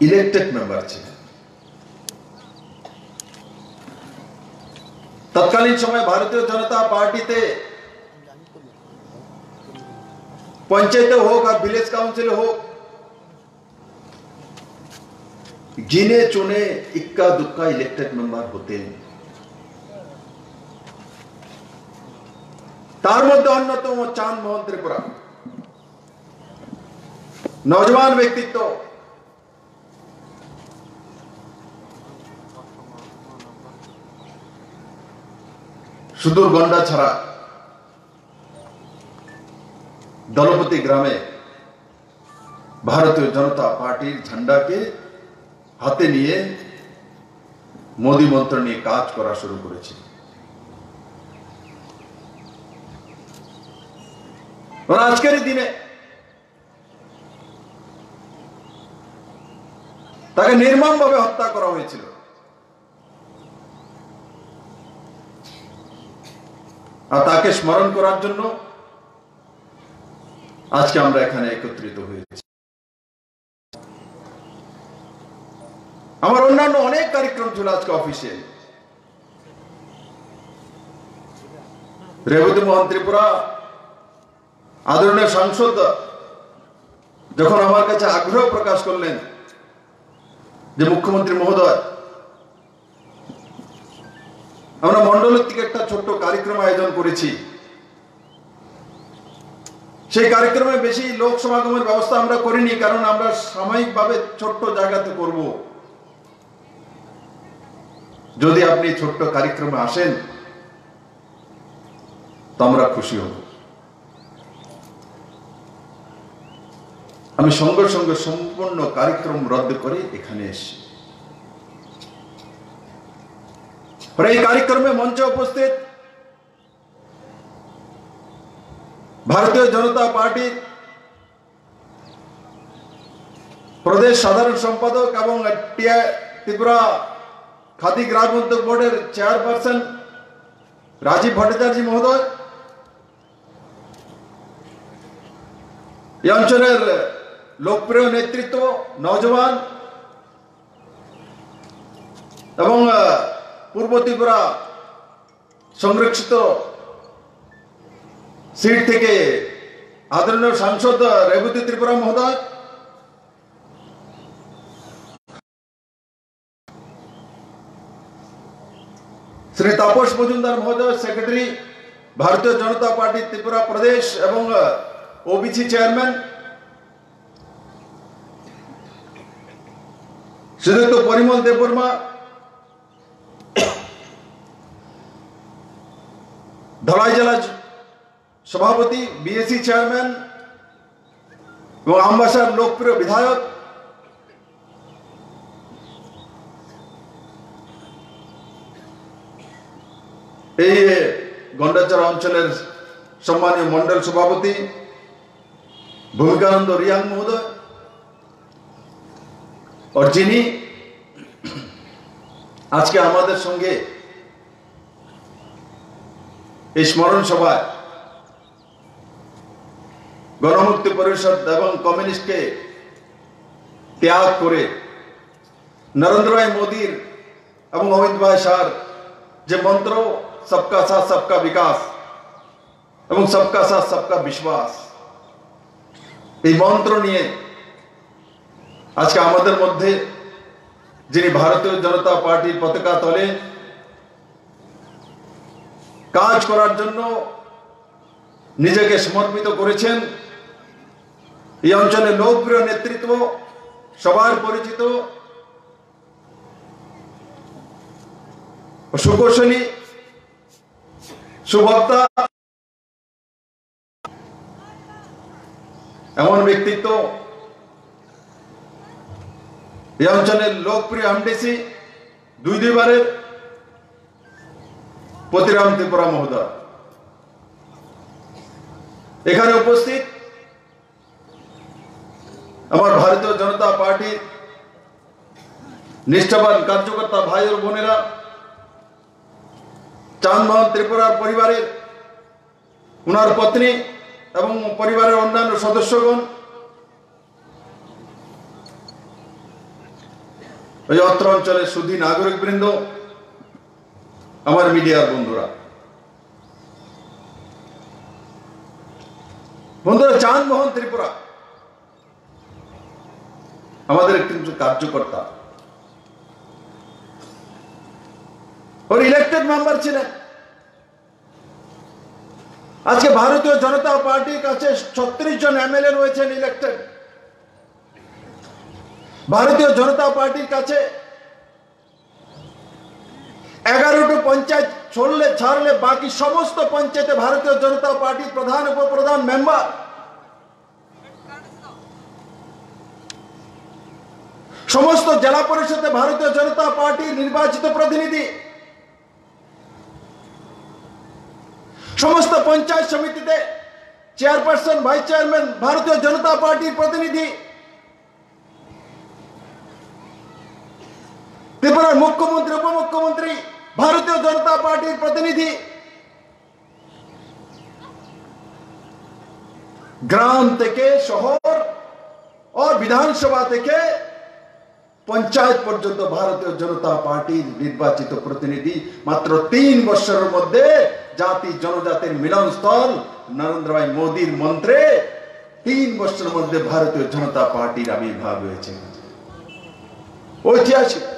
Elected member ছিলেন তৎকালীন সময় ভারতীয় জনতা পার্টিতে পঞ্চায়েতে হোক আর ভিলেজ কাউন্সিলে হোক गिने चुने इक्का दुक्का इलेक्टेड मेंबर होते हैं তার মধ্যে অন্যতম চাঁদ মোহন ত্রিপুরা নজওয়ান ব্যক্তিত্ব সুদূর গন্ডা ছাড়া দলপতি গ্রামে ভারতীয় জনতা পার্টির ঝান্ডাকে হাতে নিয়ে মোদী মন্ত্র নিয়ে কাজ করা শুরু করেছে। আজকের দিনে তাকে নির্মমভাবে হত্যা করা হয়েছিল। আর তাকে স্মরণ করার জন্য আজকে আমরা এখানে একত্রিত হয়েছি। আমার অন্যান্য অনেক কার্যক্রম ছিল আজকে অফিসে। রেবতী মোহন ত্রিপুরা, আদরণীয় সাংসদ, যখন আমার কাছে আগ্রহ প্রকাশ করলেন যে মুখ্যমন্ত্রী মহোদয় আমরা মন্ডলের থেকে একটা ছোট্ট কার্যক্রম আয়োজন করেছি। সেই কার্যক্রমে বেশি লোক সমাগমের ব্যবস্থা আমরা করিনি, কারণ আমরা সাময়িকভাবে ছোট্ট জায়গাতে করব। যদি আপনি ছোট্ট কার্যক্রমে আসেন, তো আমরা খুশি হব। আমি সঙ্গে সঙ্গে সম্পূর্ণ কার্যক্রম রদ্দ করে এখানে এসেছি। এই কার্যক্রমে মঞ্চে উপস্থিত ভারতীয় জনতা পার্টির প্রদেশ সাধারণ সম্পাদক এবং ত্রিপুরা খাদি গ্রাম উদ্যোগ বোর্ডের চেয়ারপারসন রাজীব ভট্টাচার্য মহোদয় এই অঞ্চলের লোকপ্রিয় নেতৃত্ব নজওয়ান এবং পূর্ব ত্রিপুরা সংরক্ষিত সিট থেকে আদরণীয় সাংসদ রেবতী ত্রিপুরা মহোদয়। শ্রী তাপস মজুমদার মহোদয়, সেক্রেটারি, ভারতীয় জনতা পার্টি ত্রিপুরা প্রদেশ এবং ওবিসি চেয়ারম্যান। শ্রীযুক্ত পরিমল দেববর্মা ধলাই জেলা সভাপতি বিএসসি চেয়ারম্যান এবং আমবাসার লোকপ্রিয় বিধায়ক, এই গন্ডাচড়া অঞ্চলের সম্মানীয় মন্ডল সভাপতি, ভূমিকানন্দ রিয়াং মহোদয় और যিনি আজকে আমাদের সঙ্গে এই স্মরণ সভায় গণমুক্তি পরিষদ এবং কমিউনিস্টকে ত্যাগ করে নরেন্দ্র ভাই মোদীর এবং অমিত ভাই শাহর যে মন্ত্র, সবকা সাথ, সবকা বিকাশ এবং সবকা সাথ, সবকা বিশ্বাস এই মন্ত্র নিয়ে আজকে আমাদের মধ্যে যিনি ভারতীয় জনতা পার্টির পতাকা তলে কাজ করার জন্য নিজেকে সমর্পিত করেছেন। এই অঞ্চলের লোকপ্রিয় নেতৃত্ব সবার পরিচিত। সুকৌশলী সুবক্তা এমন ব্যক্তিত্ব। এই অঞ্চলের লোকপ্রিয় এমডিসি দুই দুইবারের পতিরাম ত্রিপুরা মহোদয়। এখানে উপস্থিত আমার ভারতীয় জনতা পার্টির নিষ্ঠাবান কার্যকর্তা ভাই ও বোনেরা চাঁদমোহন ত্রিপুরার পরিবারের ওনার পত্নী এবং পরিবারের অন্যান্য সদস্যগণ ওই অত্র অঞ্চলের সুধী নাগরিক বৃন্দ আমার মিডিয়ার বন্ধুরা। বন্ধুরা, চাঁদমোহন ত্রিপুরা। আমাদের একটি কার্যকর্তা। ওর ইলেক্টেড মেম্বার ছিলেন। আজকে ভারতীয় জনতা পার্টির কাছে ছত্রিশ জন এমএলএ রয়েছেন ইলেক্টেড ভারতীয় জনতা পার্টির কাছে এগারোটি পঞ্চায়েত ছড়লে, ছাড়লে বাকি সমস্ত পঞ্চায়েতে ভারতীয় জনতা পার্টির প্রধান, উপপ্রধান মেম্বার সমস্ত জেলা পরিষদে ভারতীয় জনতা পার্টির নির্বাচিত প্রতিনিধি। সমস্ত পঞ্চায়েত সমিতিতে চেয়ারপারসন ভাইস চেয়ারম্যান ভারতীয় জনতা পার্টির প্রতিনিধি। ত্রিপুরার মুখ্যমন্ত্রী, উপমুখ্যমন্ত্রী ভারতীয় জনতা পার্টির প্রতিনিধি। গ্রাম থেকে শহর ও বিধানসভা থেকে পঞ্চায়েত পর্যন্ত ভারতীয় জনতা পার্টির নির্বাচিত প্রতিনিধি মাত্র তিন বছরের মধ্যে জাতি জনজাতির মিলনস্থল নরেন্দ্র ভাই মোদীর মন্ত্রে তিন বছরের মধ্যে ভারতীয় জনতা পার্টির আবির্ভাব হয়েছে। ঐতিহাসিক।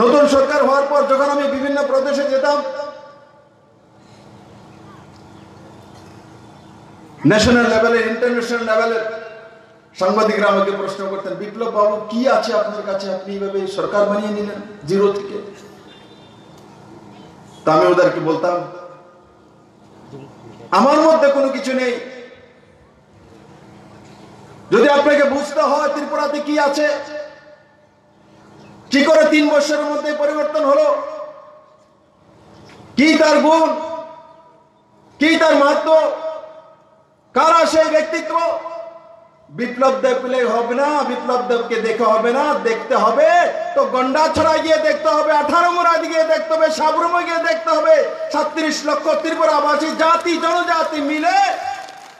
নতুন সরকার হওয়ার পর যখন আমি বিভিন্ন প্রদেশে যেতাম ন্যাশনাল লেভেলে ইন্টারন্যাশনাল লেভেলে সাংবাদিকরা আমাকে প্রশ্ন করতেন, বিপ্লব বাবু, কি আছে আপনার কাছে? আপনি এইভাবে সরকার বানিয়ে নিলেন জিরো থেকে? তা আমি ওদেরকে বলতাম, আমার মধ্যে কোনো কিছু নেই। যদি আপনাকে বুঝতে হয় ত্রিপুরাতে কি আছে কি করে তিন বছরের মধ্যে পরিবর্তন হলো? কি তার গুণ? কি তার মাহাত্ম? কারা সেই ব্যক্তিত্ব? বিপ্লব দেব হবে না, বিপ্লব দেবকে দেখে হবে না, দেখতে হবে। তো গন্ডা ছড়া গিয়ে দেখতে হবে, আঠারো মোড়া গিয়ে দেখতে হবে, সাবরুমে গিয়ে দেখতে হবে। সাত্রিশ লক্ষ ত্রিপুরাবাসী, জাতি, জনজাতি মিলে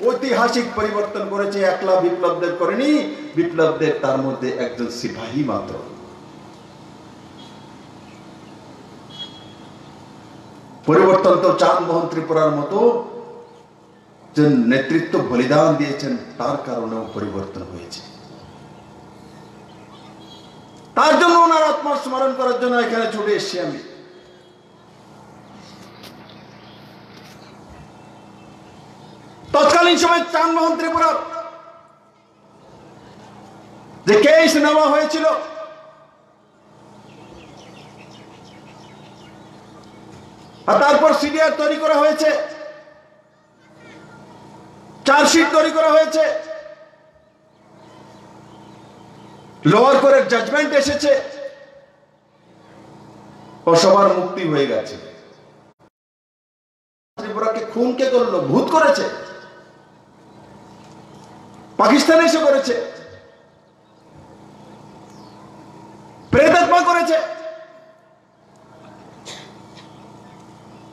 ঐতিহাসিক পরিবর্তন করেছে, একলা বিপ্লব দেব করেনি। বিপ্লব দেব তার মধ্যে একজন সিপাহী মাত্র। পরিবর্তন তো চাঁদমোহন ত্রিপুরার মতো যে নেতৃত্ব বলিদান দিয়েছেন, তার কারণেও পরিবর্তন হয়েছে। তার জন্য ওনার আত্মার স্মরণ করার জন্য এখানে ছুটে এসছি আমি। তৎকালীন সময় চাঁদমোহন ত্রিপুরা যে কেস নেওয়া হয়েছিল আর তারপর সিডিআর তৈরি করা হয়েছে। চার্জশিট তৈরি করা হয়েছে। লোয়ার কোর্টের জাজমেন্ট এসেছে। ও সবার মুক্তি হয়ে গেছে। ত্রিপুরাকে খুন কে করল, ভূত করেছে। পাকিস্তান এসে করেছে। প্রেতাত্মা করেছে।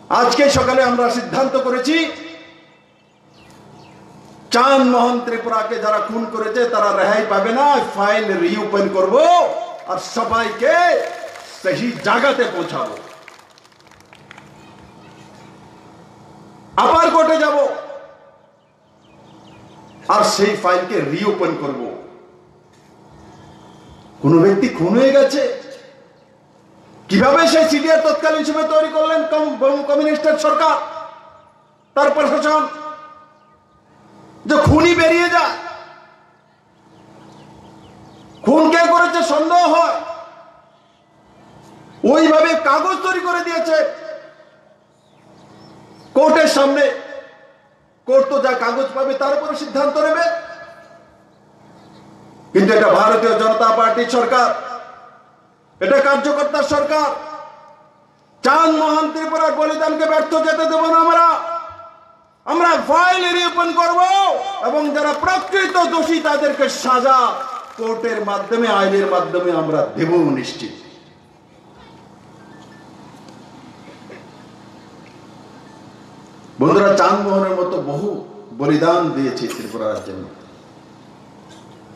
আজকে সকালে আমরা সিদ্ধান্ত করেছি, চাঁদ মোহন ত্রিপুরাকে যারা খুন করেছে তারা রেহাই পাবে না, ফাইল রিওপেন করব আর সবাইকে সেই জায়গাতে পৌঁছাবো। আবার কোর্টে যাব আর সেই ফাইলকে রিওপেন করব। কোন ব্যক্তি খুন হয়ে গেছে? কীভাবে সেই সিডিআর তৎকালীন সময় তৈরি করলেন কমিউনিস্টের সরকার? তার প্রশাসন? যে খুনি বেরিয়ে যায়। খুন কে করেছে সন্দেহ হয়। ওইভাবে কাগজ তৈরি করে দিয়েছে। কোর্টের সামনে। কোর্ট তো যা কাগজ পাবে তার উপরে সিদ্ধান্ত নেবে। কিন্তু এটা ভারতীয় জনতা পার্টি সরকার। এটা কার্যকর্তার সরকার। চাঁদ মহান ত্রিপুরার বলিদানকে ব্যর্থ যেতে দেব না আমরা। আমরা ফাইল রিওপেন করব এবং যারা প্রকৃত দোষী তাদেরকে সাজা কোর্টের মাধ্যমে, আইনের মাধ্যমে আমরা দেব নিশ্চিত। বন্ধুরা চাঁদমোহনের মতো বহু বলিদান দিয়েছে ত্রিপুরা রাজ্যের মধ্যে।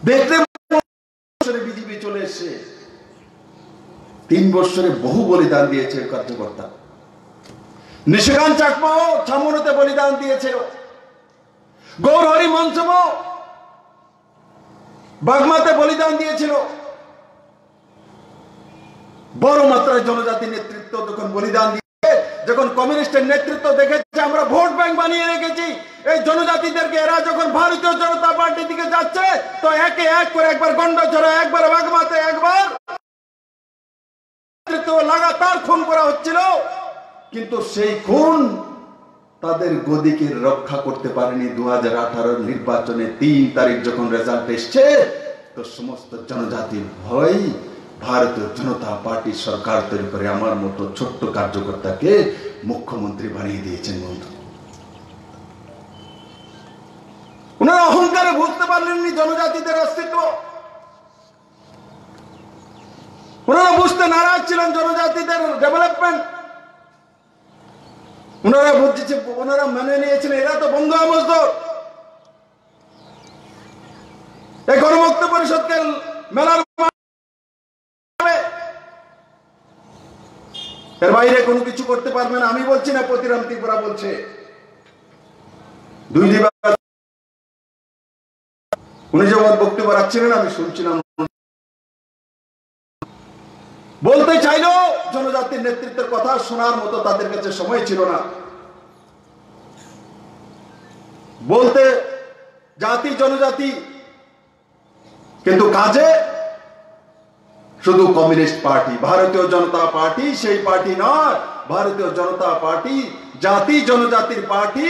দেখতে বিজেপি চলে এসছে। তিন বছরে বহু বলিদান দিয়েছে কার্যকর্তা। নিশিকান্ত চাকমাও ছামনুতে বলিদান দিয়েছে গৌরহরি মঞ্চম বাগমাতে বলিদান দিয়েছিল। বড় মাত্রায় জনজাতি নেতৃত্ব যখন বলিদান দিয়ে যখন কমিউনিস্টের নেতৃত্ব দেখেছে, আমরা ভোট ব্যাংক বানিয়ে রেখেছি। এই জনজাতিদেরকে এরা যখন ভারতীয় জনতা পার্টির দিকে যাচ্ছে, তো একে এক করে একবার গন্ডছড়া একবার বাগমাতে, একবার লাগাতার খুন করা হচ্ছিল, কিন্তু সেই খুন তাদের গদিকে রক্ষা করতে পারেনি। দু হাজার নির্বাচনে তিন তারিখ যখন রেজাল্ট এসছে, তো সমস্ত ভয়, ভারতীয় জনতা পার্টি সরকার তৈরি করে আমার মতো ছোট্ট কার্যকর্তাকে মুখ্যমন্ত্রী বানিয়ে দিয়েছেন বন্ধু। ওনারা অহংকারে বুঝতে পারলেননি জনজাতিদের অস্তিত্ব। ওনারা বুঝতে নারাজ ছিলেন জনজাতিদের ডেভেলপমেন্ট। ওনারা বুঝছে ওনারা মেনে নিয়েছিলেন। এরা তো বন্ধু আমজদর। এই গণমুক্ত পরিষদকে মেলার এর বাইরে কোনো কিছু করতে পারবে না। আমি বলছি না, প্রতিরাম ত্রিপুরা বলছে। দুই উনি যখন বক্তব্য রাখছিলেন, আমি শুনছিলাম বলতে চাইলো, জনজাতির নেতৃত্বের কথা শোনার মতো তাদের কাছে সময় ছিল না। বলতে, জাতি, জনজাতি, কিন্তু কাজে শুধু কমিউনিস্ট পার্টি, ভারতীয় জনতা পার্টি সেই পার্টি নয়, ভারতীয় জনতা পার্টি, জাতি, জনজাতির পার্টি,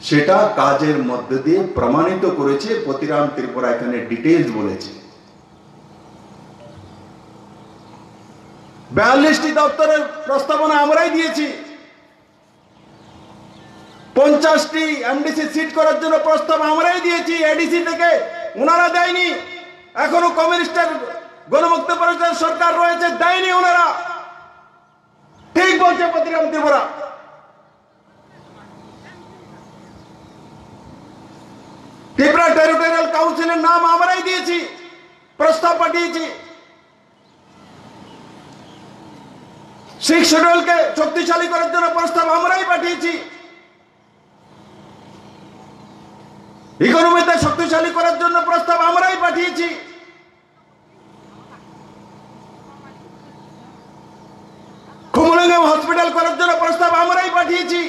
সেটা কাজের মধ্যে দিয়ে প্রমাণিত করেছে, প্রতিরাম ত্রিপুরা এখানে ডিটেলস বলেছে। বিয়াল্লিশটি দপ্তরের প্রস্তাবনা আমরাই দিয়েছি। পঞ্চাশটি এমডিসি সিট করার জন্য প্রস্তাব আমরাই দিয়েছি, এডিসি থেকে ওনারা দেয়নি। এখনও কমিউনিস্টের গণমুক্ত পরিষদের সরকার রয়েছে, দেয়নি ওনারা ঠিক বলছে প্রতিরাম ত্রিপুরা। ত্রিপুরা টেরিটোরিয়াল কাউন্সিলের নাম আমরাই দিয়েছি, প্রস্তাব পাঠিয়েছি। শিখ শিডিউলকে শক্তিশালী করার জন্য প্রস্তাব আমরাই পাঠিয়েছি। ইকোনমিতে শক্তিশালী করার জন্য প্রস্তাব আমরাই পাঠিয়েছি। কুমুলঙ্গম হসপিটাল করার জন্য প্রস্তাব আমরাই পাঠিয়েছি।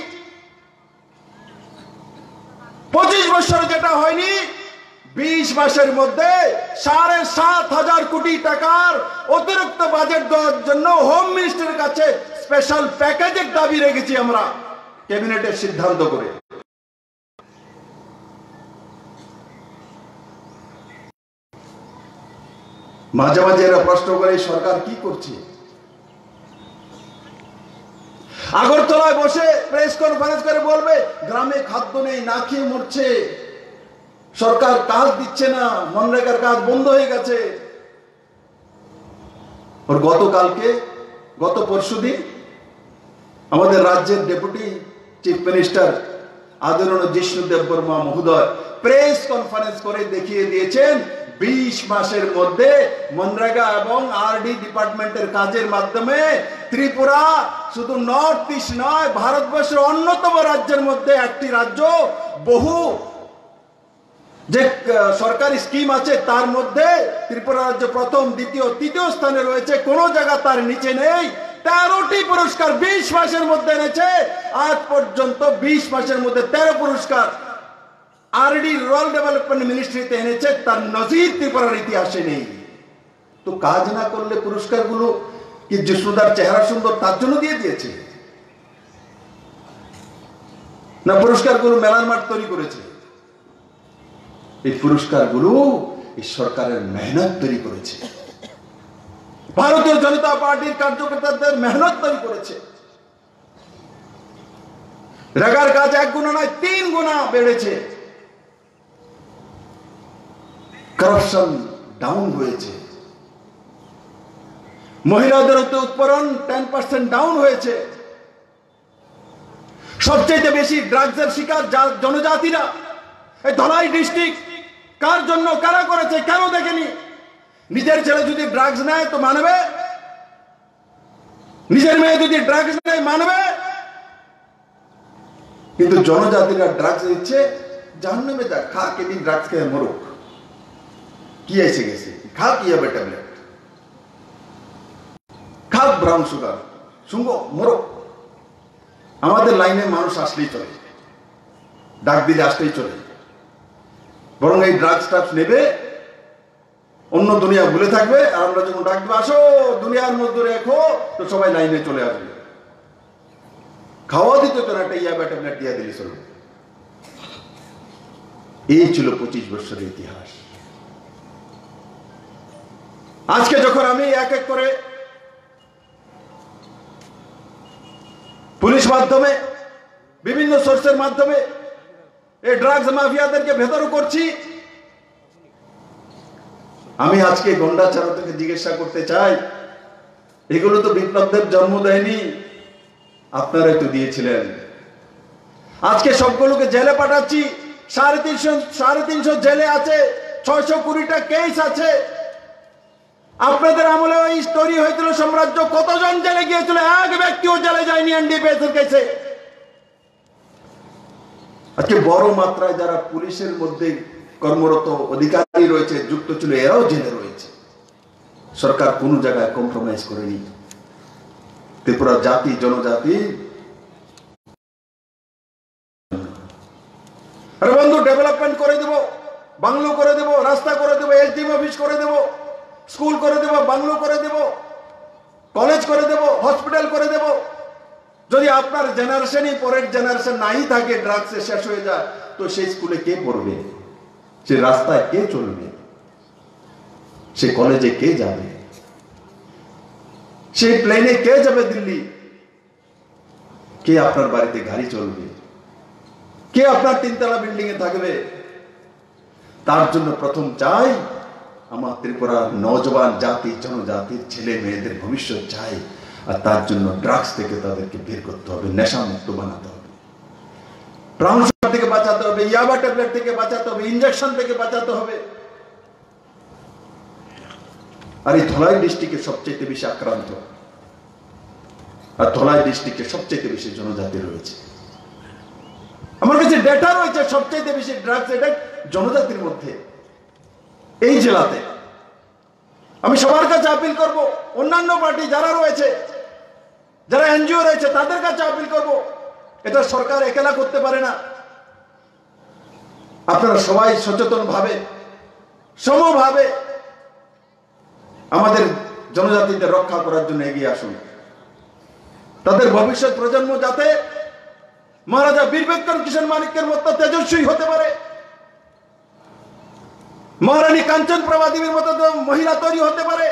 পঁচিশ বছর যেটা হয়নি বিশ মাসের মধ্যে সাড়ে সাত হাজার কোটি টাকার অতিরিক্ত বাজেট দেওয়ার জন্য হোম মিনিস্টারের কাছে স্পেশাল প্যাকেজের দাবি রেখেছি আমরা ক্যাবিনেটের সিদ্ধান্ত করে। মাঝে মাঝে এরা প্রশ্ন করে সরকার কি করছে? আগরতলায় বসে প্রেস কনফারেন্স করে বলবে, গ্রামে খাদ্য নেই, না খেয়ে মরছে। সরকার কাজ দিচ্ছে না, মনরেগার কাজ বন্ধ হয়ে গেছে। ওর গতকালকে, গত পরশু দিন আমাদের রাজ্যের ডেপুটি চিফ মিনিস্টার আদরণ জিষ্ণু দেববর্মা মহোদয় প্রেস কনফারেন্স করে দেখিয়ে দিয়েছেন, বিশ মাসের মধ্যে মনরেগা এবং আরডি ডিপার্টমেন্টের কাজের মাধ্যমে ত্রিপুরা শুধু নর্থ ইস্ট নয়, ভারতবর্ষের অন্যতম রাজ্যের মধ্যে একটি রাজ্য, বহু যে সরকারি স্কিম আছে, তার মধ্যে ত্রিপুরা রাজ্য প্রথম, দ্বিতীয়, তৃতীয় স্থানে রয়েছে, কোন জায়গা তার নিচে নেই। তেরোটি পুরস্কার বিশ মাসের মধ্যে এনেছে, আজ পর্যন্ত বিশ মাসের মধ্যে তেরো পুরস্কার আরডি রুরাল ডেভেলপমেন্ট মিনিস্ট্রিতে এনেছে, তার নজির ত্রিপুরার ইতিহাসে নেই। তো কাজ না করলে পুরস্কারগুলো কি জিষ্ণুদার চেহারা সুন্দর তার জন্য দিয়ে দিয়েছে? না পুরস্কারগুলো মেলার মাঠ তৈরি করেছে? এই পুরস্কারগুলো এই সরকারের মেহনত তৈরি করেছে। ভারতীয় জনতা পার্টির কার্যকর্তাদের মেহনত তৈরি করেছে। রেগার কাজ এক গুণা নয়, তিন গুণা বেড়েছে। করাপশন ডাউন হয়েছে। মহিলাদের উৎপাদন টেন পার্সেন্ট ডাউন হয়েছে। সবচেয়ে বেশি ড্রাগসের শিকার জনজাতিরা। এই ধলাই ডিস্ট্রিক্ট কার জন্য কারা করেছে কেন দেখেনি? নিজের ছেলে যদি ড্রাগস নেয় তো মানবে? নিজের মেয়ে যদি ড্রাগস নেয় মানবে? কিন্তু জনজাতিরা ড্রাগস দিচ্ছে, জাহান্নামে যা খা কেদিন ড্রাগস খেয়ে মরুক। কি এসে গেছে? খা কি হবে ট্যাবলেট খা ব্রাউন সুগার শুনব মরো আমাদের লাইনে মানুষ আসলেই চলে। ডাক দিলে আসলেই চলে। বরং এই ড্রাগস ট্রাগস নেবে, অন্য দুনিয়া ভুলে থাকবে, আর আমরা যখন ডাক দেবো আসো, দুনিয়ার মধ্যে রেখো তো সবাই লাইনে চলে আসবে। খাওয়া দিত তোর একটা ইয়া ট্যাবলেট দিয়া দিলি চলবে এই ছিল পঁচিশ বছরের ইতিহাস। আজকে যখন আমি এক এক করে পুলিশ মাধ্যমে, বিভিন্ন সোর্সের মাধ্যমে এই ড্রাগস মাফিয়াদেরকে ভেতর করছি। আমি আজকে গন্ডাচারা থেকে জিজ্ঞাসা করতে চাই, এগুলো তো বিপ্লবদেব জন্ম দেয়নি আপনারাই তো দিয়েছিলেন। আজকে সবগুলোকে জেলে পাঠাচ্ছি, সাড়ে তিনশো সাড়ে তিনশো জেলে আছে, ছয়শো কুড়িটা কেস আছে। আপনাদের আমলে ওই স্টোরি হয়েছিল, সাম্রাজ্য কতজন জেলে গিয়েছিল? এক ব্যক্তিও জেলে যায়নি এনডিপিএস এর কাছে আজকে বড় মাত্রায় যারা পুলিশের মধ্যে কর্মরত অধিকারী রয়েছে, যুক্ত ছিল, এরাও জেলে রয়েছে। সরকার কোন জায়গায় কম্প্রোমাইজ করেনি। ত্রিপুরা জাতি, জনজাতি। আরে বন্ধু ডেভেলপমেন্ট করে দেব, বাংলো করে দেব, রাস্তা করে দেব এসডিএম অফিস করে দেব স্কুল করে দেব, বাংলো করে দেব কলেজ করে দেব হসপিটাল করে দেব। যদি আপনার জেনারেশনই পরের জেনারেশন নাই থাকে ড্রাগসে শেষ হয়ে যায়, তো সেই স্কুলে কে পড়বে? সে রাস্তায় কে চলবে? সে কলেজে কে যাবে? সেই প্লেনে কে যাবে দিল্লি? কে আপনার বাড়িতে গাড়ি চলবে? কে আপনার তিনতলা বিল্ডিং এ থাকবে? তার জন্য প্রথম চাই, আমার ত্রিপুরার নজবান জাতি, জনজাতির ছেলে মেয়েদের ভবিষ্যৎ চাই। আর তার জন্য ড্রাগস থেকে তাদেরকে বের করতে হবে নেশা মুক্ত বানাতে হবে। থেকে বাঁচাতে হবে, ইয়াবা ট্যাবলেট থেকে বাঁচাতে হবে ইঞ্জেকশন থেকে বাঁচাতে হবে। আর এই ধলাই ডিস্ট্রিক্টে সবচেয়ে বেশি আক্রান্ত। আর ধলাই ডিস্ট্রিক্টে সবচেয়ে বেশি জনজাতি রয়েছে। আমার কাছে ডেটা রয়েছে সবচেয়ে বেশি ড্রাগস এডেক্ট জনজাতির মধ্যে। এই জেলাতে। আমি সবার কাছে আপিল করব, অন্যান্য পার্টি যারা রয়েছে যারা এনজিও রয়েছে, তাদের কাছে আপিল করব। এটা সরকার একেলা করতে পারে না। আপনারা সবাই সচেতন ভাবে সমভাবে আমাদের জনজাতিদের রক্ষা করার জন্য এগিয়ে আসুন। তাদের ভবিষ্যৎ প্রজন্ম যাতে মহারাজা বীর বিক্রম কিষণ মানিকের মতো তেজস্বী হতে পারে। মহারানী কাঞ্চন প্রভা দেবীর মতো মহিলা তৈরি হতে পারে।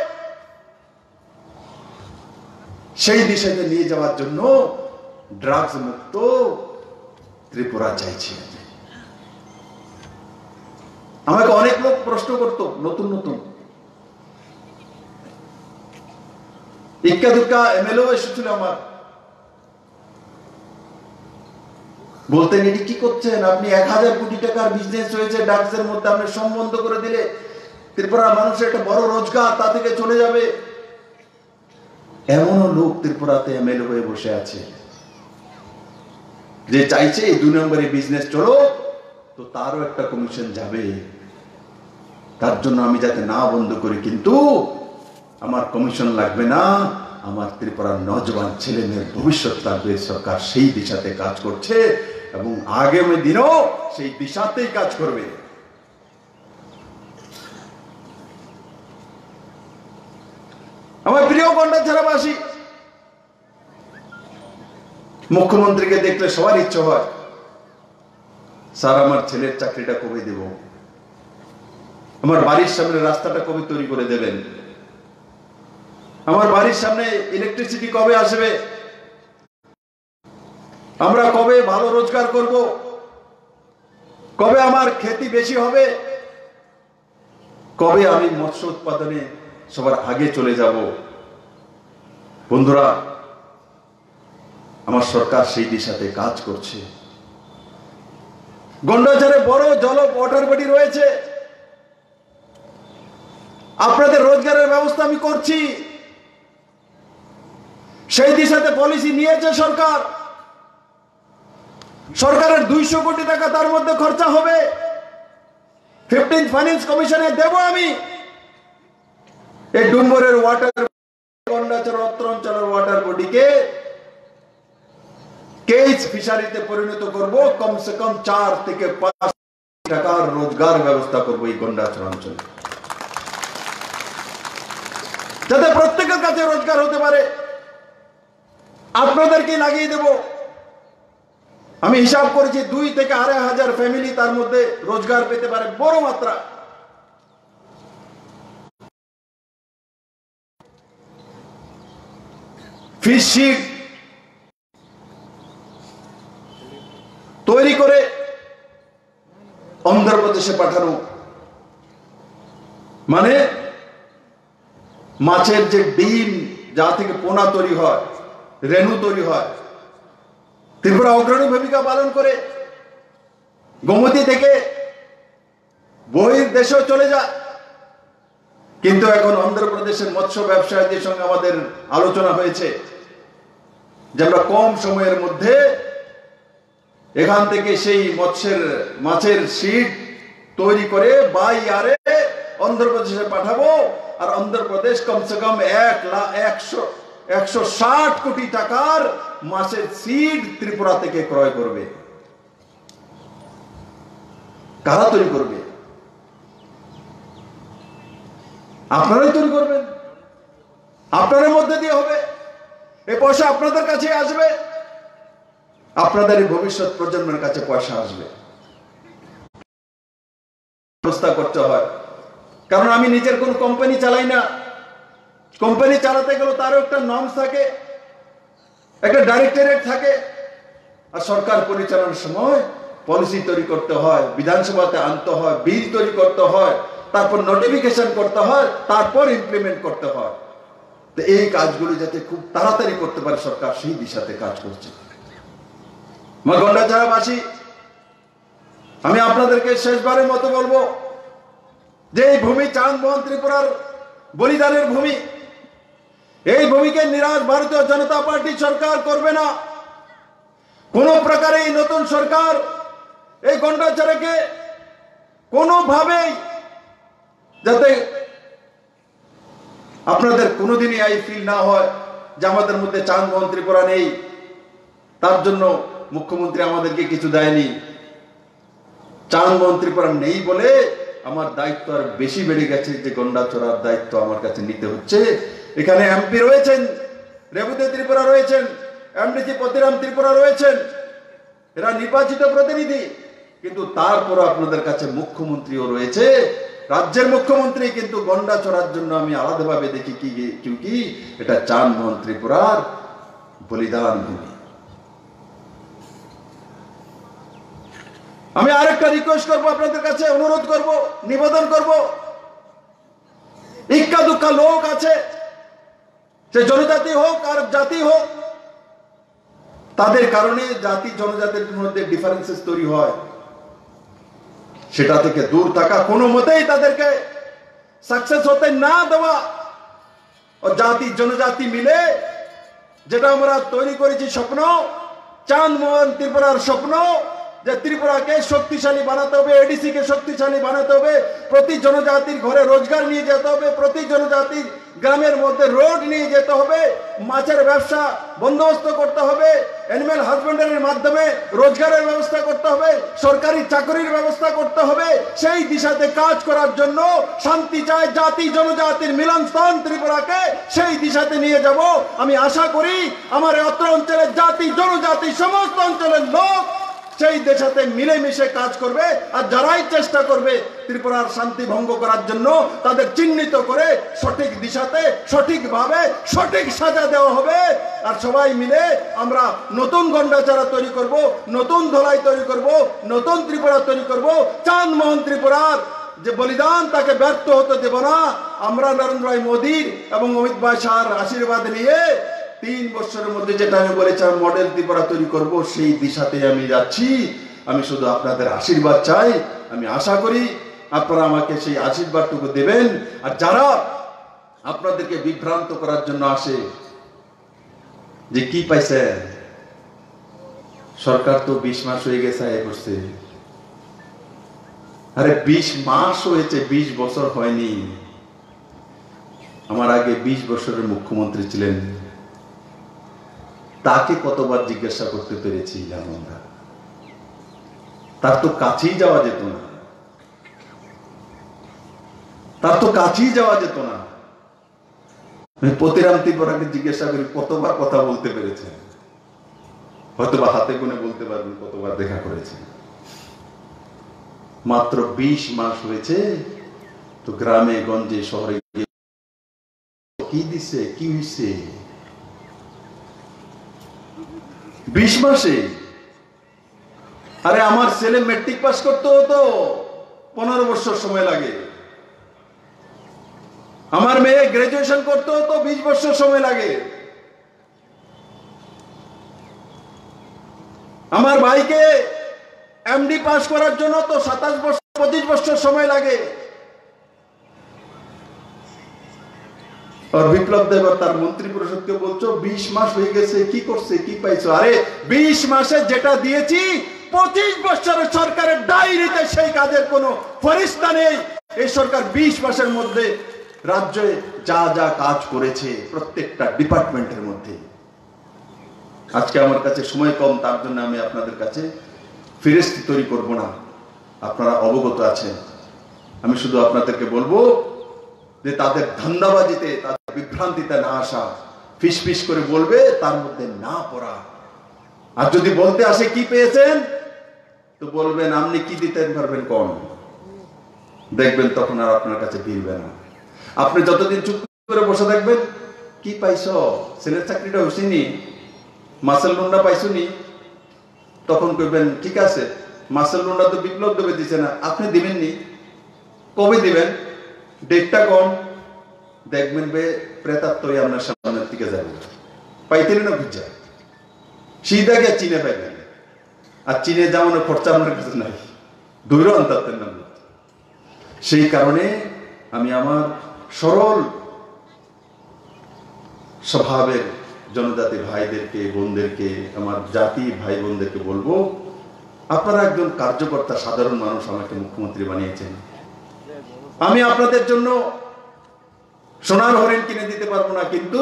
সেই দিশাতে নিয়ে যাওয়ার জন্য ড্রাগস মুক্ত ত্রিপুরা চাইছি। আমাকে অনেক লোক প্রশ্ন করতো, নতুন নতুন। ইক্কা দুক্কা এমএলও এসেছিল আমার। বলতেন, এটি কি করছেন? আপনি এক হাজার কোটি টাকার বিজনেস হয়েছে ড্রাগসের মধ্যে আপনি সম্বন্ধ করে দিলে ত্রিপুরার মানুষের একটা বড় রোজগার তা থেকে চলে যাবে। এমনও লোক ত্রিপুরাতে এমএলএ হয়ে বসে আছে। যে চাইছে দুই নম্বরে বিজনেস চলো, তো তারও একটা কমিশন যাবে। তার জন্য আমি যাতে না বন্ধ করি, কিন্তু আমার কমিশন লাগবে না। আমার ত্রিপুরার নজওয়ান ছেলে মেয়ের ভবিষ্যৎ লাগবে। সরকার সেই দিশাতে কাজ করছে এবং আগামী দিনও সেই দিশাতেই কাজ করবে আমার ছাড়াবাসী মুখ্যমন্ত্রীকে দেখলে সবার ইচ্ছে হয়, স্যার, আমার ছেলের চাকরিটা কবে দেব। আমার বাড়ির সামনে রাস্তাটা কবে তৈরি করে দেবেন? আমার বাড়ির সামনে ইলেকট্রিসিটি কবে আসবে? আমরা কবে ভালো রোজগার করব? কবে আমার খেতি বেশি হবে? কবে আমি মৎস্য উৎপাদনে সবার আগে চলে যাব? বন্ধুরা, আমার সরকার সেই দিশাতে কাজ করছে। গন্ডাচারে বড় জল ওয়াটার বডি রয়েছে। আপনাদের রোজগারের ব্যবস্থা আমি করছি। সেই দিশাতে পলিসি নিয়েছে সরকার। সরকারের দুইশো কোটি টাকা তার মধ্যে খরচা হবে। ফিফটিন ফাইন্যান্স কমিশনে দেব আমি। এই ডুম্বরের ওয়াটার গন্ডাচর অত্র অঞ্চলের ওয়াটার বডিকে কেজ ফিশারিতে পরিণত করব, কমসে কম চার থেকে পাঁচ টাকার রোজগার ব্যবস্থা করব এই গন্ডাচর অঞ্চলে। যাতে প্রত্যেকের কাছে রোজগার হতে পারে। আপনাদেরকে লাগিয়ে দেব। আমি হিসাব করেছি, দুই থেকে আড়াই হাজার ফ্যামিলি তার মধ্যে রোজগার পেতে পারে বড় মাত্রা। ফিশ তৈরি করে অন্ধ্রপ্রদেশে পাঠানো। মানে মাছের যে ডিম, যা থেকে পোনা তৈরি হয়, রেণু তৈরি হয়, ত্রিপুরা অগ্রণী ভূমিকা পালন করে গোমতী থেকে বহির দেশেও চলে যায়। কিন্তু এখন অন্ধ্রপ্রদেশের মৎস্য ব্যবসায়ীদের সঙ্গে আমাদের আলোচনা হয়েছে যে আমরা কম সময়ের মধ্যে এখান থেকে সেই মৎস্যের, মাছের সিট তৈরি করে বাই আরে অন্ধ্রপ্রদেশে পাঠাবো। আর অন্ধ্রপ্রদেশ কমসে কম এক লাখ একশো একশো ষাট কোটি টাকার মাছের সিড ত্রিপুরা থেকে ক্রয় করবে। কারা তৈরি করবে? আপনারাই তৈরি করবেন। আপনাদের মধ্যে দিয়ে হবে। এই পয়সা আপনাদের কাছে আসবে। আপনাদের ভবিষ্যৎ প্রজন্মের কাছে পয়সা আসবে। ব্যবস্থা করতে হয়। কারণ আমি নিজের কোন কোম্পানি চালাই না। কোম্পানি চালাতে গেলে তারও একটা নর্মস থাকে, একটা ডাইরেক্টরেট থাকে। আর সরকার পরিচালনার সময় পলিসি তৈরি করতে হয়, বিধানসভাতে আনতে হয় বিল তৈরি করতে হয়। তারপর নোটিফিকেশন করতে হয়, তারপর ইমপ্লিমেন্ট করতে হয়। তো এই কাজগুলি যাতে খুব তাড়াতাড়ি করতে পারে সরকার, সেই দিশাতে কাজ করছে। গন্ডাচারাবাসী আমি আপনাদেরকে শেষবারের মতো বলব যে এই ভূমি চাঁদ, মোহন, ত্রিপুরার বলিদানের ভূমি, এই ভূমিকে নিরাশ ভারতীয় জনতা পার্টি সরকার করবে না। কোন প্রকারে এই নতুন সরকার এই গন্ডাচারাকে কোনোভাবেই যাতে আপনাদের কোনোদিনই এই ফিল না হয় যে আমাদের মধ্যে চাঁদ ত্রিপুরা নেই। তার জন্য মুখ্যমন্ত্রী আমাদেরকে কিছু দেয়নি। চাঁদ ত্রিপুরা নেই বলে আমার দায়িত্ব আর বেশি বেড়ে গেছে যে গন্ডা চড়ার দায়িত্ব আমার কাছে নিতে হচ্ছে। এখানে এমপি রয়েছেন, রেবুতে ত্রিপুরা রয়েছেন এমডিসি পতিরাম ত্রিপুরা রয়েছেন। এরা নির্বাচিত প্রতিনিধি, কিন্তু তারপর আপনাদের কাছে মুখ্যমন্ত্রীও রয়েছে। রাজ্যের মুখ্যমন্ত্রী কিন্তু গন্ডা চড়ার জন্য আমি আলাদাভাবে দেখি কি কি এটা চান মোহন ত্রিপুরার বলিদান ভূমি। আমি আরেকটা রিকোয়েস্ট করব আপনাদের কাছে, অনুরোধ করব, নিবেদন করব। ইক্কা দুঃখা লোক আছে, সে জনজাতি হোক আর জাতি হোক, তাদের কারণে জাতি জনজাতির মধ্যে ডিফারেন্সেস তৈরি হয়। সেটা থেকে দূর থাকা কোনো মতেই তাদেরকে সাকসেস হতে না দেওয়া। ও জাতি, জনজাতি মিলে যেটা আমরা তৈরি করেছি স্বপ্ন, চাঁদ, মোহন ত্রিপুরার স্বপ্ন যে ত্রিপুরাকে শক্তিশালী বানাতে হবে এডিসি কে শক্তিশালী বানাতে হবে, প্রতি জনজাতির ঘরে রোজগার নিয়ে যেতে হবে, প্রতি জনজাতির গ্রামের মধ্যে রোড নিয়ে যেতে হবে, মাছের ব্যবসা বন্দোবস্ত করতে হবে অ্যানিম্যাল হাজবেন্ডারির মাধ্যমে রোজগারের ব্যবস্থা করতে হবে, সরকারি চাকরির ব্যবস্থা করতে হবে, সেই দিশাতে কাজ করার জন্য শান্তি চায় জাতি জনজাতির মিলন স্থান ত্রিপুরাকে, সেই দিশাতে নিয়ে যাব। আমি আশা করি আমার অত্র অঞ্চলের জাতি, জনজাতি, সমস্ত অঞ্চলের লোক সেই দেশাতে মিলেমিশে কাজ করবে আর যারাই চেষ্টা করবে ত্রিপুরার শান্তি ভঙ্গ করার জন্য তাদের চিহ্নিত করে সঠিক দিশাতে, সঠিকভাবে সঠিক সাজা দেওয়া হবে। আর সবাই মিলে আমরা নতুন গন্ডাচারা তৈরি করব, নতুন ধলাই তৈরি করব, নতুন ত্রিপুরা তৈরি করব। চাঁদমোহন ত্রিপুরার যে বলিদান তাকে ব্যর্থ হতে দেব না। আমরা নরেন্দ্র মোদীর এবং অমিত ভাই শাহর আশীর্বাদ নিয়ে তিন বছরের মধ্যে যেটা আমি বলেছিলাম মডেল ত্রিপুরা তৈরি করব, সেই দিশাতে আমি যাচ্ছি। আমি শুধু আপনাদের আশীর্বাদ চাই, আমি আশা করি আপনারা আমাকে সেই আশীর্বাদটুকু দেবেন। আর যারা আপনাদেরকে বিভ্রান্ত করার জন্য আসে, যে কি পাইছে? সরকার তো বিশ মাস হয়ে গেছে, আয় করছে। আরে বিশ মাস হয়েছে, বিশ বছর হয়নি। আমার আগে বিশ বছরের মুখ্যমন্ত্রী ছিলেন। তাকে কতবার জিজ্ঞাসা করতে পেরেছি আমরা তার তো কাছেই যাওয়া যেত না। তার তো কাছেই যাওয়া যেত না। আমি প্রতিরাম ত্রিপুরাকে জিজ্ঞাসা করি, কতবার কথা বলতে পেরেছেন? হয়তো বা হাতে গুনে বলতে পারবেন, কতবার দেখা করেছেন। মাত্র বিশ মাস হয়েছে, তো গ্রামে, গঞ্জে, শহরে কি দিছে, কি হয়েছে বিশ মাসে? আরে আমার ছেলে মেট্রিক পাস করতে হতো। পনেরো বছর সময় লাগে। আমার মেয়ে গ্রাজুয়েশন করতে হতো, বিশ বছর সময় লাগে। আমার ভাইকে এমডি পাস করার জন্য তো সাতাশ বছর, পঁচিশ বছর সময় লাগে। আর বিপ্লব দেব তার মন্ত্রী পরিষদকে বলছো, বিশ মাস হয়ে গেছে, কি করছে, কি পাইছো? আরে, বিশ মাসে যেটা দিয়েছি, পঁচিশ বছরের সরকারের ডায়েরিতে সেই কাজের কোনো ফরিস্তা নেই। এই সরকার বিশ মাসের মধ্যে রাজ্যে যা যা কাজ করেছে প্রত্যেকটা ডিপার্টমেন্টের মধ্যে। আজকে আমার কাছে সময় কম, তার জন্য আমি আপনাদের কাছে ফিরেস্তি তৈরি করব না। আপনারা অবগত আছেন। আমি শুধু আপনাদেরকে বলব যে তাদের ধান্দাবাজিতে বিভ্রান্তিতে না আসা, ফিস ফিস করে বলবে, তার মধ্যে না পড়া। আর যদি বলতে আসে, কি পেয়েছেন? তো বলবেন, আপনি কি দিতে পারবেন কম দেখবেন তখন আর আপনার কাছে ফিরবে না। আপনি যতদিন চুপ করে বসে থাকবেন, কি পাইছ? ছেলের চাকরিটা হসিনি মাসেল লোনটা পাইছুনি তখন কইবেন, ঠিক আছে, মাসেল লোনটা তো বিপ্লব দেবে দিছে না, আপনি দিবেননি। কবে দিবেন? ডেটটা কম দেখবেন বে, প্রেতাত্মই আপনার সামনের দিকে যাবে। পাইতেন না বুঝা। গিয়ে চিনে পাইবেন আর চিনে যাওয়ানোর খরচা আপনার কাছে নাই। দূরও আনতাতেন না। সেই কারণে আমি আমার সরল স্বভাবের জনজাতি ভাইদেরকে, বোনদেরকে, আমার জাতি ভাই বোনদেরকে বলব, আপনারা একজন কার্যকর্তা, সাধারণ মানুষ আমাকে মুখ্যমন্ত্রী বানিয়েছেন। আমি আপনাদের জন্য সোনার হরিণ কিনে দিতে পারব না, কিন্তু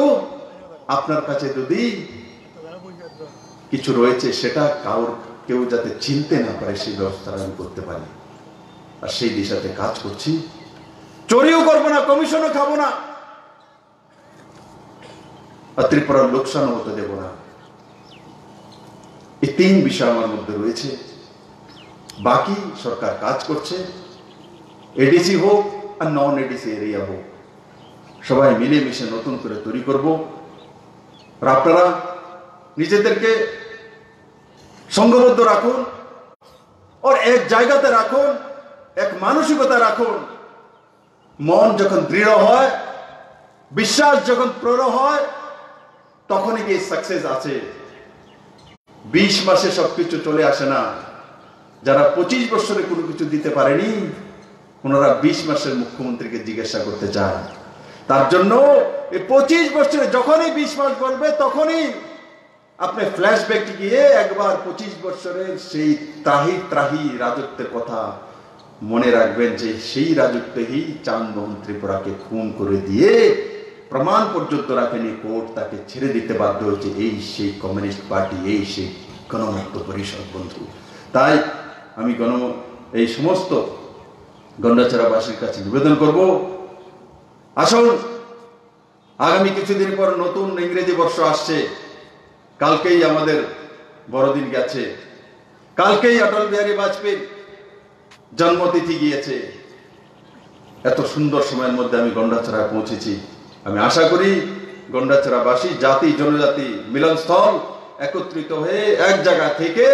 আপনার কাছে যদি কিছু রয়েছে, সেটা কাউর, কেউ যাতে চিনতে না পারে, সেই ব্যবস্থা আমি করতে পারি। আর সেই দিশাতে কাজ করছি। চোরিও করব না, কমিশনও খাব না। আর ত্রিপুরার লোকসানও হতে দেব না। এই তিন বিষয় আমার মধ্যে রয়েছে। বাকি সরকার কাজ করছে। এডিসি হোক আর নন এডিসি এরিয়া হোক। সবাই মিলেমিশে নতুন করে তৈরি করব। আর আপনারা নিজেদেরকে সংঘবদ্ধ রাখুন ওর এক জায়গাতে রাখুন, এক মানসিকতা রাখুন। মন যখন দৃঢ় হয়, বিশ্বাস যখন প্রড় হয়, তখনই গিয়ে সাকসেস আছে? বিশ মাসে সবকিছু চলে আসে না। যারা পঁচিশ বছরে কোনো কিছু দিতে পারেনি, ওনারা বিশ মাসের মুখ্যমন্ত্রীকে জিজ্ঞাসা করতে চায়। তার জন্য পঁচিশ বছরে যখনই বিশ মাস বলবে, তখনই আপনি ফ্ল্যাশব্যাক গিয়ে একবার পঁচিশ বছরের সেই ত্রাহি ত্রাহি রাজত্বের কথা মনে রাখবেন যে সেই রাজত্বেই চাঁদমোহন ত্রিপুরাকে খুন করে দিয়ে প্রমাণ পর্যন্ত রাখেনি, কোর্ট তাকে ছেড়ে দিতে বাধ্য হয়েছে, এই সেই কমিউনিস্ট পার্টি, এই সেই গণমুক্ত পরিষদ, বন্ধু। তাই আমি গণ, এই সমস্ত গন্ডাছড়াবাসীর কাছে নিবেদন করব। আসুন, আগামী কিছুদিন পর নতুন ইংরেজি বর্ষ আসছে। কালকেই আমাদের বড়দিন গেছে। কালকেই অটল বিহারী বাজপেয়ীর জন্মতিথি গিয়েছে। এত সুন্দর সময়ের মধ্যে আমি গন্ডাছড়ায় পৌঁছেছি। আমি আশা করি গন্ডাছড়াবাসী জাতি, জনজাতি, মিলনস্থল একত্রিত হয়ে এক জায়গা থেকে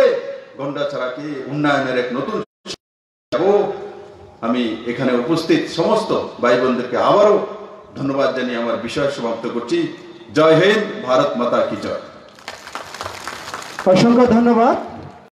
গন্ডাছড়াকে উন্নয়নের এক নতুন আমি এখানে উপস্থিত সমস্ত ভাই বোনদেরকে আবারও ধন্যবাদ জানিয়ে আমার বিষয় সমাপ্ত করছি। জয় হিন্দ, ভারত মাতা কি জয়। অসংখ্য ধন্যবাদ।